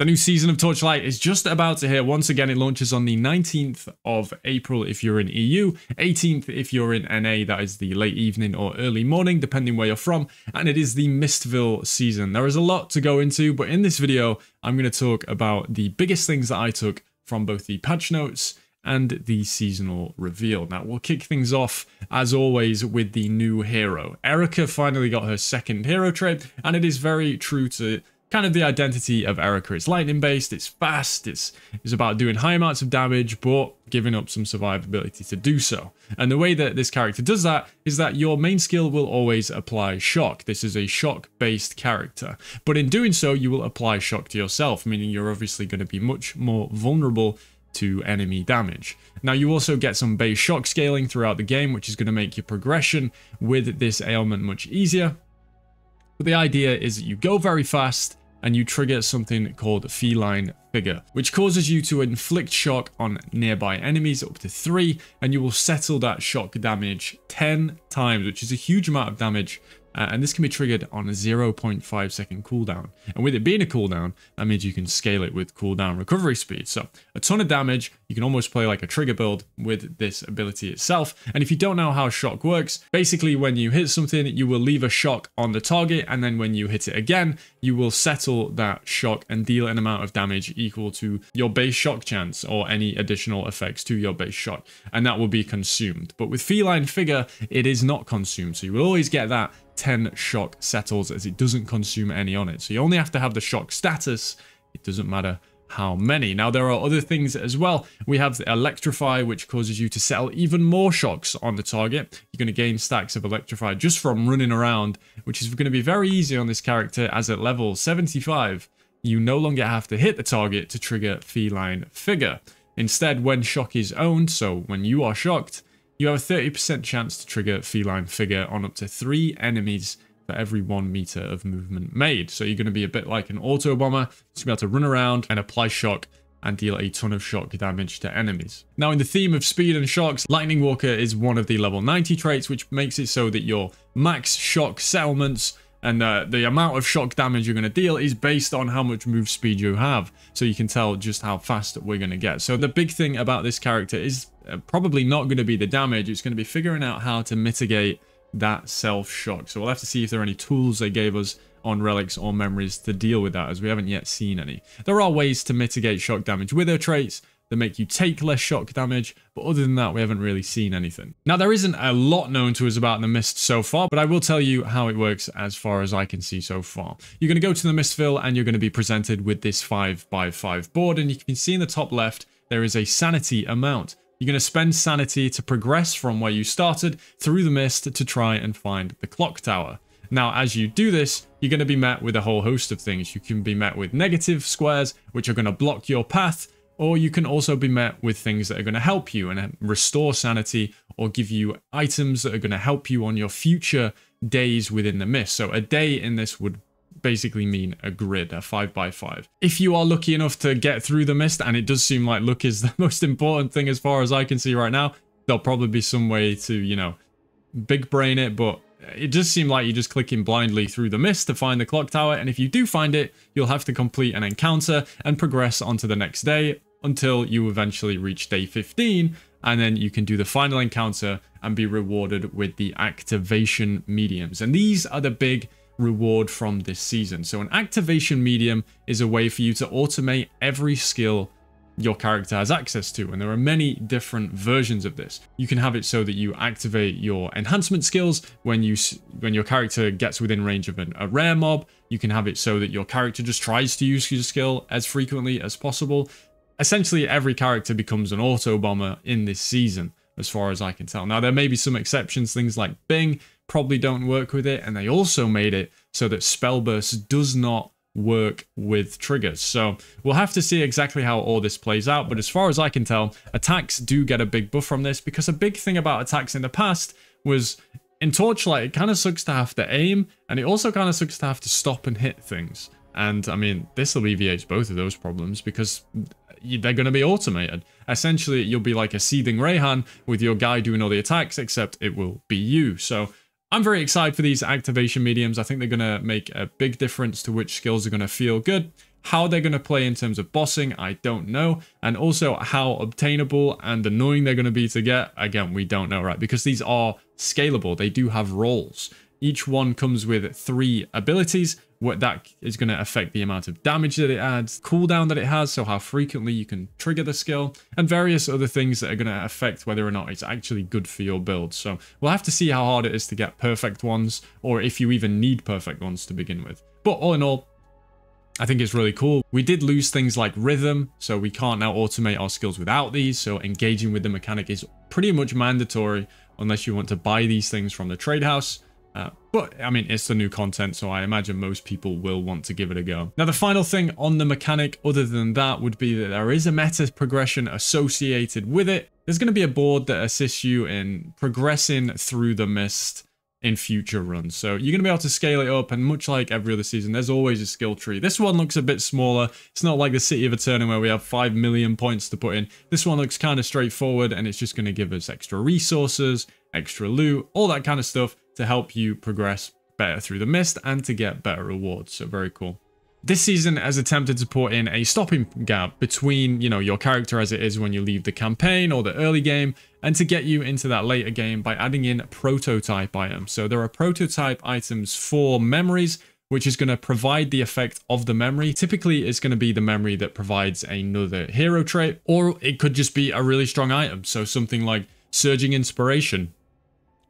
The new season of Torchlight is just about to hit. Once again, it launches on the 19th of April if you're in EU, 18th if you're in NA, that is the late evening or early morning, depending where you're from, and it is the Mistville season. There is a lot to go into, but in this video, I'm going to talk about the biggest things that I took from both the patch notes and the seasonal reveal. Now, we'll kick things off, as always, with the new hero. Erika finally got her second hero trait, and it is very true to kind of the identity of Erika. It's lightning based, it's fast, it's, it's about doing high amounts of damage, but giving up some survivability to do so. And the way that this character does that is that your main skill will always apply shock. This is a shock based character. But in doing so, you will apply shock to yourself, meaning you're obviously going to be much more vulnerable to enemy damage. Now you also get some base shock scaling throughout the game, which is going to make your progression with this ailment much easier. But the idea is that you go very fast, and you trigger something called Feline Figure, which causes you to inflict shock on nearby enemies up to 3, and you will settle that shock damage 10 times, which is a huge amount of damage uh, and this can be triggered on a 0.5 second cooldown. And with it being a cooldown, that means you can scale it with cooldown recovery speed. So a ton of damage, you can almost play like a trigger build with this ability itself. And if you don't know how shock works, basically when you hit something, you will leave a shock on the target. And then when you hit it again, you will settle that shock and deal an amount of damage equal to your base shock chance or any additional effects to your base shock. And that will be consumed. But with Feline Figure, it is not consumed. So you will always get that 10 shock settles as it doesn't consume any on it. So you only have to have the shock status. It doesn't matter how many. Now there are other things as well. We have the Electrify, which causes you to settle even more shocks on the target. You're going to gain stacks of Electrify just from running around, which is going to be very easy on this character as at level 75, you no longer have to hit the target to trigger Feline Figure. Instead, when shock is owned, so when you are shocked, you have a 30% chance to trigger Feline Figure on up to 3 enemies for every 1 meter of movement made. So you're going to be a bit like an auto bomber, to be able to run around and apply shock and deal a ton of shock damage to enemies. Now in the theme of speed and shocks, Lightning Walker is one of the level 90 traits which makes it so that your max shock settlements and uh, the amount of shock damage you're going to deal is based on how much move speed you have. So you can tell just how fast we're going to get. So the big thing about this character is uh, probably not going to be the damage. It's going to be figuring out how to mitigate that self-shock. So we'll have to see if there are any tools they gave us on relics or memories to deal with that as we haven't yet seen any. There are ways to mitigate shock damage with her traits, that make you take less shock damage, but other than that, we haven't really seen anything. Now, there isn't a lot known to us about the Mist so far, but I will tell you how it works as far as I can see so far. You're going to go to the Mistville and you're going to be presented with this 5x5 board, and you can see in the top left, there is a sanity amount. You're going to spend sanity to progress from where you started through the mist to try and find the clock tower. Now, as you do this, you're going to be met with a whole host of things. You can be met with negative squares, which are going to block your path, or you can also be met with things that are going to help you and uh, restore sanity or give you items that are going to help you on your future days within the mist. So a day in this would basically mean a grid, a 5x5. If you are lucky enough to get through the mist, and it does seem like luck is the most important thing as far as I can see right now, there'll probably be some way to, you know, big brain it, but it does seem like you're just clicking blindly through the mist to find the clock tower, and if you do find it, you'll have to complete an encounter and progress onto the next day until you eventually reach day 15, and then you can do the final encounter and be rewarded with the activation mediums. And these are the big reward from this season. So an activation medium is a way for you to automate every skill your character has access to and there are many different versions of this. You can have it so that you activate your enhancement skills when you when your character gets within range of an, a rare mob. You can have it so that your character just tries to use your skill as frequently as possible. Essentially every character becomes an auto bomber in this season as far as i can tell. Now there may be some exceptions things like bing probably don't work with it and they also made it so that spell burst does not work with triggers. So we'll have to see exactly how all this plays out. But as far as I can tell, attacks do get a big buff from this because a big thing about attacks in the past was in Torchlight, it kind of sucks to have to aim and it also kind of sucks to have to stop and hit things. And I mean, this alleviates both of those problems because they're going to be automated. Essentially, you'll be like a seething Rehan with your guy doing all the attacks, except it will be you. So I'm very excited for these activation mediums. I think they're going to make a big difference to which skills are going to feel good. How they're going to play in terms of bossing, I don't know. And also how obtainable and annoying they're going to be to get, again, we don't know, right? Because these are scalable. They do have roles. Each one comes with three abilities. What that is going to affect the amount of damage that it adds, cooldown that it has, so how frequently you can trigger the skill, and various other things that are going to affect whether or not it's actually good for your build. So we'll have to see how hard it is to get perfect ones, or if you even need perfect ones to begin with. But all in all, I think it's really cool. We did lose things like rhythm, so we can't now automate our skills without these, so engaging with the mechanic is pretty much mandatory unless you want to buy these things from the trade house. Uh, but, I mean, it's the new content, so I imagine most people will want to give it a go. Now, the final thing on the mechanic, other than that, would be that there is a meta progression associated with it. There's going to be a board that assists you in progressing through the mist in future runs. So you're going to be able to scale it up, and much like every other season, there's always a skill tree. This one looks a bit smaller. It's not like the City of Aeterna where we have 5 million points to put in. This one looks kind of straightforward, and it's just going to give us extra resources, extra loot, all that kind of stuff to help you progress better through the mist and to get better rewards. So very cool. This season has attempted to put in a stopping gap between, you know, your character as it is when you leave the campaign or the early game and to get you into that later game by adding in prototype items. So there are prototype items for memories, which is going to provide the effect of the memory. Typically, it's going to be the memory that provides another hero trait, or it could just be a really strong item. So something like Surging Inspiration,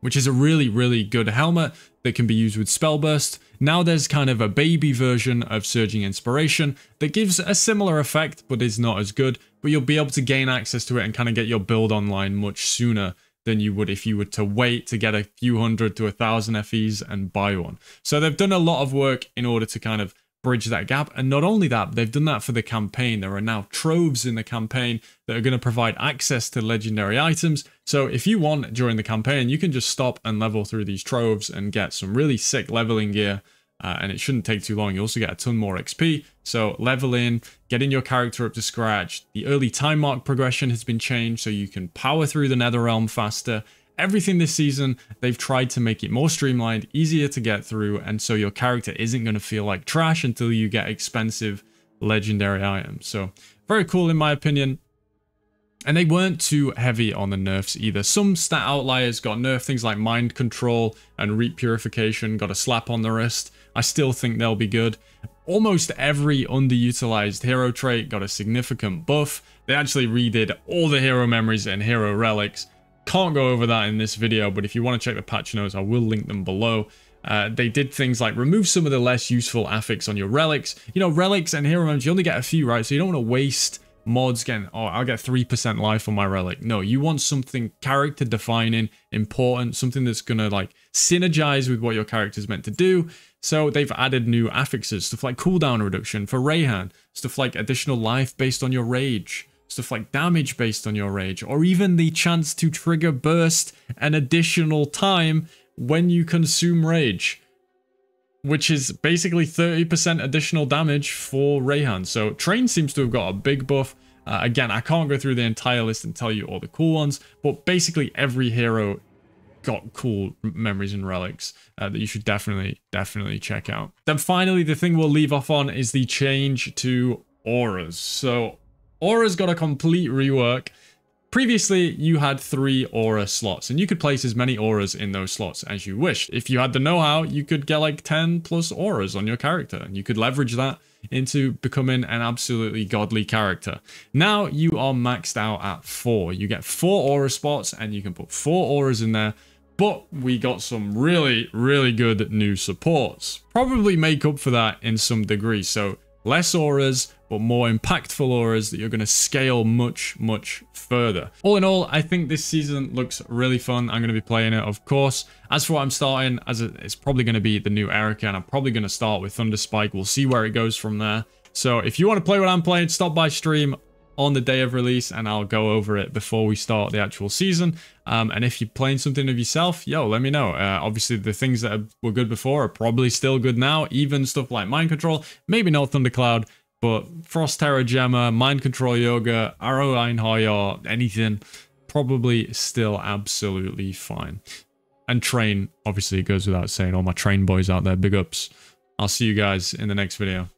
which is a really, really good helmet that can be used with Spellburst. Now there's kind of a baby version of Surging Inspiration that gives a similar effect, but is not as good, but you'll be able to gain access to it and kind of get your build online much sooner than you would if you were to wait to get a few hundred to a thousand FEs and buy one. So they've done a lot of work in order to kind of bridge that gap. And not only that, they've done that for the campaign. There are now troves in the campaign that are going to provide access to legendary items. So if you want during the campaign, you can just stop and level through these troves and get some really sick leveling gear. Uh, and it shouldn't take too long. You also get a ton more XP. So level in, getting your character up to scratch. The early time mark progression has been changed so you can power through the Nether Realm faster everything this season, they've tried to make it more streamlined, easier to get through, and so your character isn't going to feel like trash until you get expensive legendary items. So very cool in my opinion. And they weren't too heavy on the nerfs either. Some stat outliers got nerfed, things like mind control and reap purification got a slap on the wrist. I still think they'll be good. Almost every underutilized hero trait got a significant buff. They actually redid all the hero memories and hero relics can't go over that in this video, but if you want to check the patch notes, I will link them below. Uh, they did things like remove some of the less useful affix on your relics. You know, relics and hero mods, you only get a few, right? So you don't want to waste mods getting, oh, I'll get 3% life on my relic. No, you want something character defining, important, something that's going to like synergize with what your character is meant to do. So they've added new affixes, stuff like cooldown reduction for Rehan, stuff like additional life based on your rage, stuff like damage based on your rage, or even the chance to trigger burst an additional time when you consume rage, which is basically 30% additional damage for Rehan. So Train seems to have got a big buff. Uh, again, I can't go through the entire list and tell you all the cool ones, but basically every hero got cool memories and relics uh, that you should definitely, definitely check out. Then finally, the thing we'll leave off on is the change to auras. So Aura's got a complete rework. Previously, you had three aura slots, and you could place as many auras in those slots as you wished. If you had the know-how, you could get like 10 plus auras on your character, and you could leverage that into becoming an absolutely godly character. Now you are maxed out at four. You get four aura spots, and you can put four auras in there, but we got some really, really good new supports. Probably make up for that in some degree, so less auras, but more impactful auras that you're going to scale much, much further. All in all, I think this season looks really fun. I'm going to be playing it, of course. As for what I'm starting, as it's probably going to be the new Erika, and I'm probably going to start with Thunder Spike. We'll see where it goes from there. So if you want to play what I'm playing, stop by stream on the day of release and I'll go over it before we start the actual season. Um, and if you're playing something of yourself, yo, let me know. Uh, obviously, the things that were good before are probably still good now. Even stuff like Mind Control, maybe not Thundercloud, but Frost Terra Gemma, Mind Control Youga, Arrow Einherjar, anything, probably still absolutely fine. And Train, obviously, it goes without saying. All my Train boys out there, big ups. I'll see you guys in the next video.